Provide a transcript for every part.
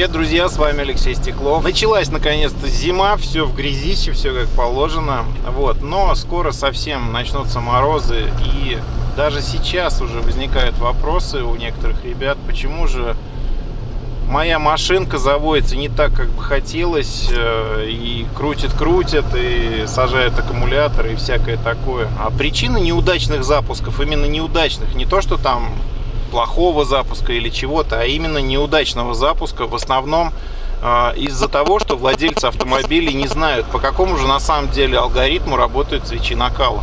Привет, друзья, с вами Алексей Стеклов. Началась наконец-то зима, все в грязище, все как положено. Вот, но скоро совсем начнутся морозы, и даже сейчас уже возникают вопросы у некоторых ребят, почему же моя машинка заводится не так, как бы хотелось, э, и крутит-крутит, и сажает аккумулятор, и всякое такое. А причина неудачных запусков, именно неудачных, не то, что там плохого запуска или чего-то, а именно неудачного запуска в основном э, из-за того, что владельцы автомобилей не знают, по какому же на самом деле алгоритму работают свечи накала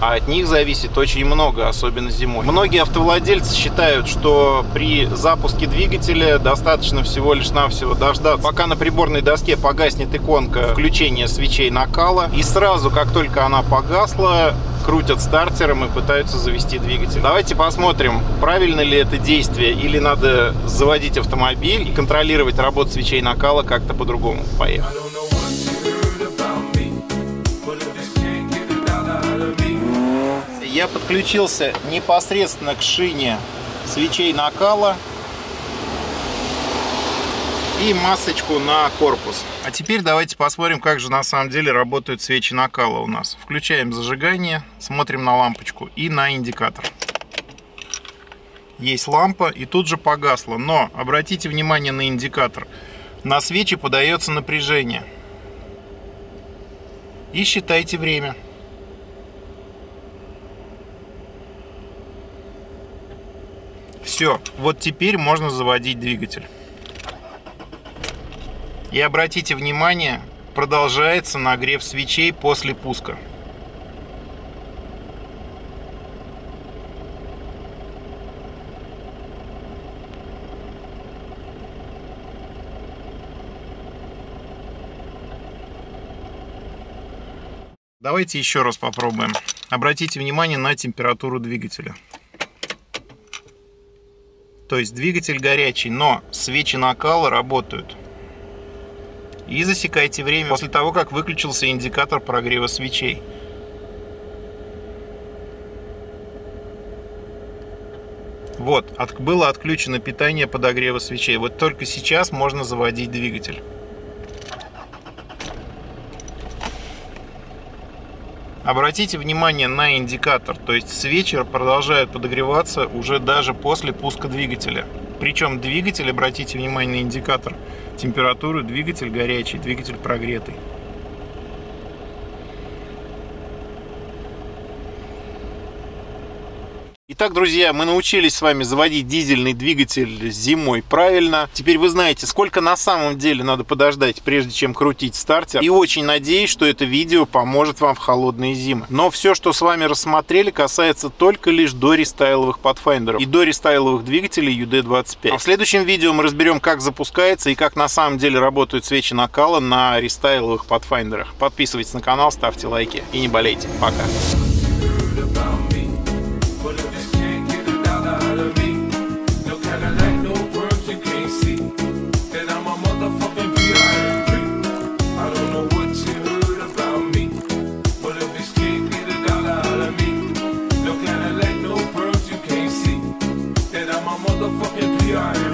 а от них зависит очень много, особенно зимой. Многие автовладельцы считают, что при запуске двигателя достаточно всего лишь навсего дождаться, пока на приборной доске погаснет иконка включения свечей накала, и сразу, как только она погасла, крутят стартером и пытаются завести двигатель. Давайте посмотрим, правильно ли это действие, или надо заводить автомобиль и контролировать работу свечей накала как-то по-другому. Поехали. я подключился непосредственно к шине свечей накала и масочку на корпус. А теперь давайте посмотрим, как же на самом деле работают свечи накала у нас. Включаем зажигание, смотрим на лампочку и на индикатор. Есть лампа и тут же погасла. Но обратите внимание на индикатор. На свечи подается напряжение. И считайте время. Все, вот теперь можно заводить двигатель. И обратите внимание, продолжается нагрев свечей после пуска. Давайте еще раз попробуем. Обратите внимание на температуру двигателя. То есть двигатель горячий, но свечи накала работают. И засекайте время после того, как выключился индикатор прогрева свечей. Вот, от, было отключено питание подогрева свечей. Вот только сейчас можно заводить двигатель. Обратите внимание на индикатор, то есть свечи продолжают подогреваться уже даже после пуска двигателя. Причем двигатель, обратите внимание на индикатор температуры, двигатель горячий, двигатель прогретый. Итак, друзья, мы научились с вами заводить дизельный двигатель зимой правильно. Теперь вы знаете, сколько на самом деле надо подождать, прежде чем крутить стартер. И очень надеюсь, что это видео поможет вам в холодные зимы. Но все, что с вами рассмотрели, касается только лишь до рестайловых Pathfinder и до рестайловых двигателей UD25. А в следующем видео мы разберем, как запускается и как на самом деле работают свечи накала на рестайловых Pathfinder. Подписывайтесь на канал, ставьте лайки и не болейте. Пока. motherfucking PI.